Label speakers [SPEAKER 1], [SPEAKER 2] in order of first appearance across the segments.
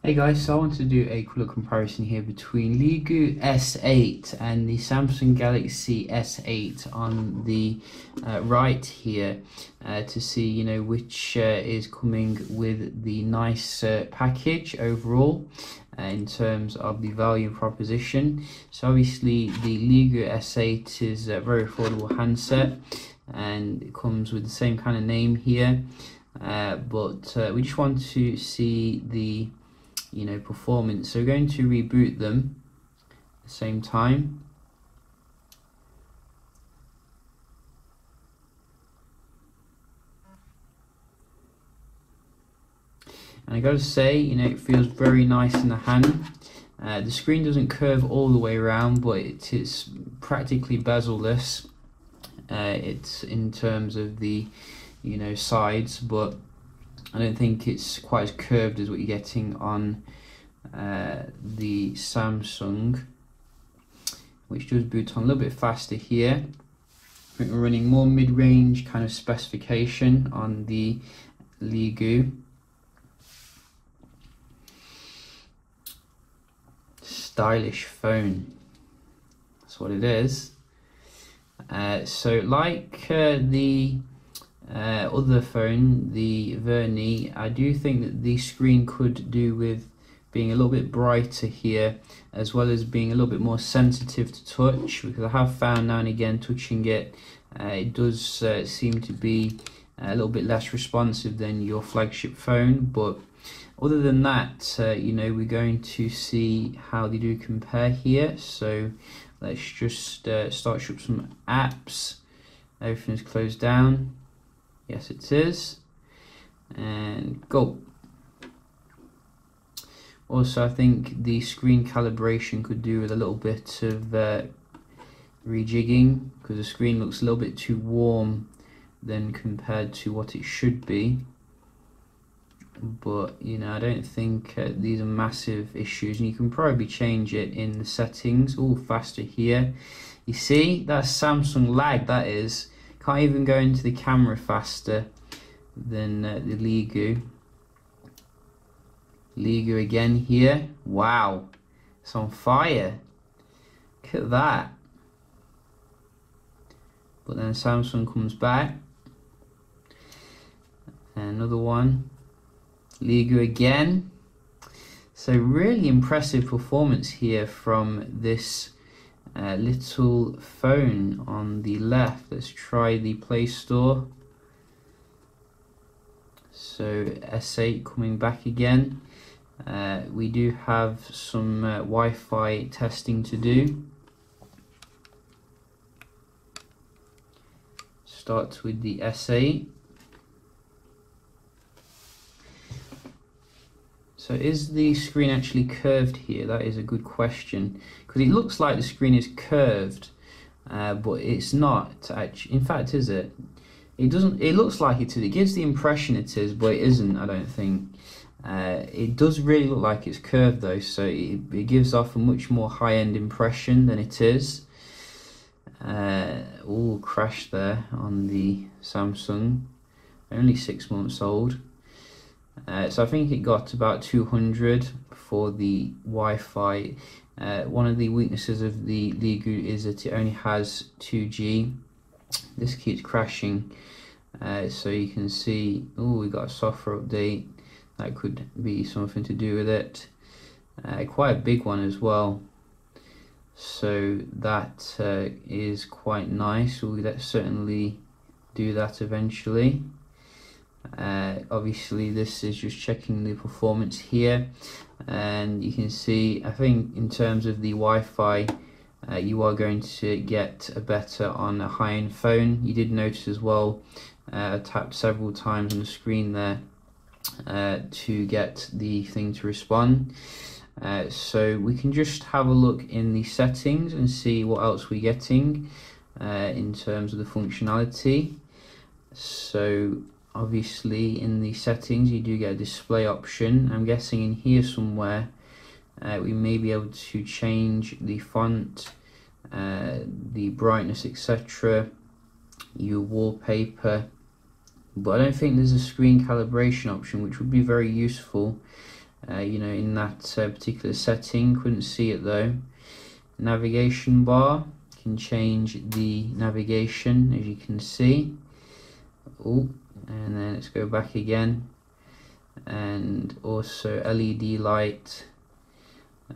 [SPEAKER 1] Hey guys, so I want to do a colour comparison here between Leagoo S8 and the Samsung Galaxy S8 on the uh, right here uh, to see you know which uh, is coming with the nice uh, package overall uh, in terms of the value proposition. So obviously the Leagoo S8 is a very affordable handset and it comes with the same kind of name here uh, but we just want to see the you know performance. So we're going to reboot them at the same time. And I gotta say you know it feels very nice in the hand. Uh, the screen doesn't curve all the way around but it is practically bezel-less uh, it's in terms of the you know sides but I don't think it's quite as curved as what you're getting on uh, the Samsung, which does boot on a little bit faster here. I think we're running more mid-range kind of specification on the Leagoo. Stylish phone. That's what it is. Uh, so like uh, the uh, other phone, the Vernee, I do think that the screen could do with being a little bit brighter here as well as being a little bit more sensitive to touch because I have found now and again touching it uh, it does uh, seem to be a little bit less responsive than your flagship phone. But other than that uh, you know we're going to see how they do compare here. So let's just uh, start up some apps. Everything's closed down Yes, it is. And go. Also, I think the screen calibration could do with a little bit of uh, rejigging because the screen looks a little bit too warm than compared to what it should be. But you know, I don't think uh, these are massive issues, and you can probably change it in the settings. All faster here. You see, that's Samsung lag. That is can't even go into the camera faster than uh, the Leagoo. Leagoo again here. Wow, it's on fire. Look at that. But then Samsung comes back. Another one. Leagoo again. So really impressive performance here from this little phone on the left. Let's try the Play Store. So S8 coming back again. Uh, we do have some uh, Wi-Fi testing to do. Starts with the S8. So is the screen actually curved here? That is a good question because it looks like the screen is curved, uh, but it's not. Actually, in fact, is it? It doesn't. It looks like it is. It gives the impression it is, but it isn't. I don't think. Uh, it does really look like it's curved though, so it, it gives off a much more high-end impression than it is. Uh, all crashed there on the Samsung, only six months old. Uh, so I think it got about 200 for the Wi-Fi. Uh, one of the weaknesses of the Leagoo is that it only has 2G. This keeps crashing. Uh, so you can see, oh, we got a software update. That could be something to do with it. Uh, quite a big one as well. So that uh, is quite nice. We'll certainly do that eventually. Uh, obviously this is just checking the performance here. And you can see I think in terms of the Wi-Fi uh, you are going to get a better on a high-end phone. You did notice as well uh, I tapped several times on the screen there uh, to get the thing to respond. Uh, so we can just have a look in the settings and see what else we're getting uh, in terms of the functionality. So obviously in the settings you do get a display option I'm guessing in here somewhere uh, we may be able to change the font uh, the brightness etc your wallpaper but I don't think there's a screen calibration option which would be very useful uh, you know, in that uh, particular setting. Couldn't see it though. Navigation bar can change the navigation as you can see. Oh, and then let's go back again. And also LED light.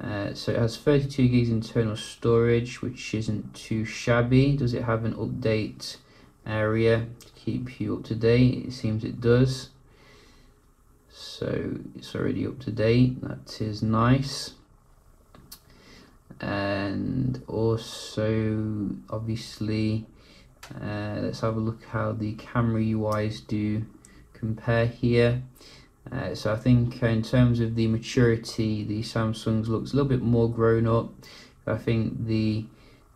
[SPEAKER 1] Uh, so it has 32 gigs internal storage, which isn't too shabby. Does it have an update area to keep you up to date? It seems it does so it's already up to date that is nice and also obviously uh, let's have a look how the camera UIs do compare here. Uh, so I think in terms of the maturity the Samsung's looks a little bit more grown up. I think the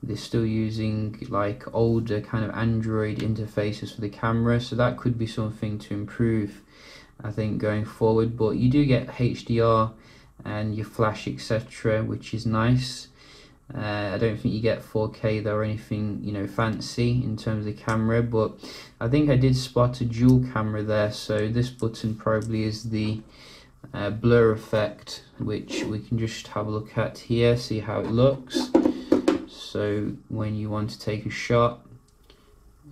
[SPEAKER 1] they're still using like older kind of Android interfaces for the camera so that could be something to improve I think going forward. But you do get HDR and your flash etc which is nice uh, I don't think you get 4K though or anything you know fancy in terms of the camera but I think I did spot a dual camera there so this button probably is the uh, blur effect which we can just have a look at here see how it looks. So when you want to take a shot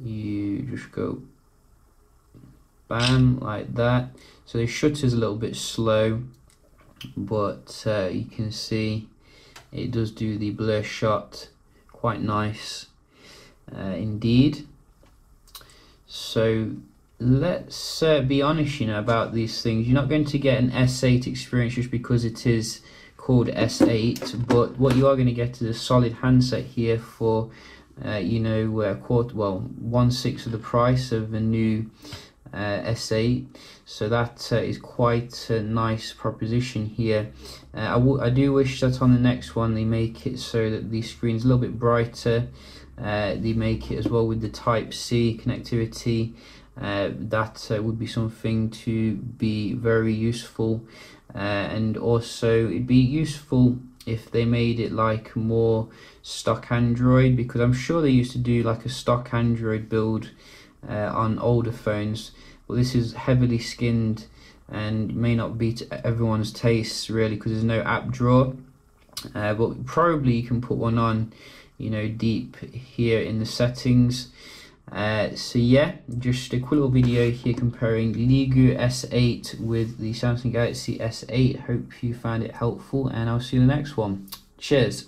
[SPEAKER 1] you just go bam like that. So the shutter is a little bit slow but uh, you can see it does do the blur shot quite nice uh, indeed. So let's uh, be honest you know about these things. You're not going to get an S8 experience just because it is called S8 but what you are going to get is a solid handset here for uh, you know uh, quarter well one sixth of the price of a new S8 so that uh, is quite a nice proposition here. Uh, I, I do wish that on the next one they make it so that the screen is a little bit brighter. Uh, they make it as well with the type C connectivity. Uh, that uh, would be something to be very useful. And also it'd be useful if they made it like more stock Android because I'm sure they used to do like a stock Android build uh, on older phones. But this is heavily skinned and may not be to everyone's taste really because there's no app drawer. Uh, but probably you can put one on you know deep here in the settings. Uh, so yeah just a quick little video here comparing Leagoo S8 with the Samsung Galaxy S8 hope you found it helpful and I'll see you in the next one. Cheers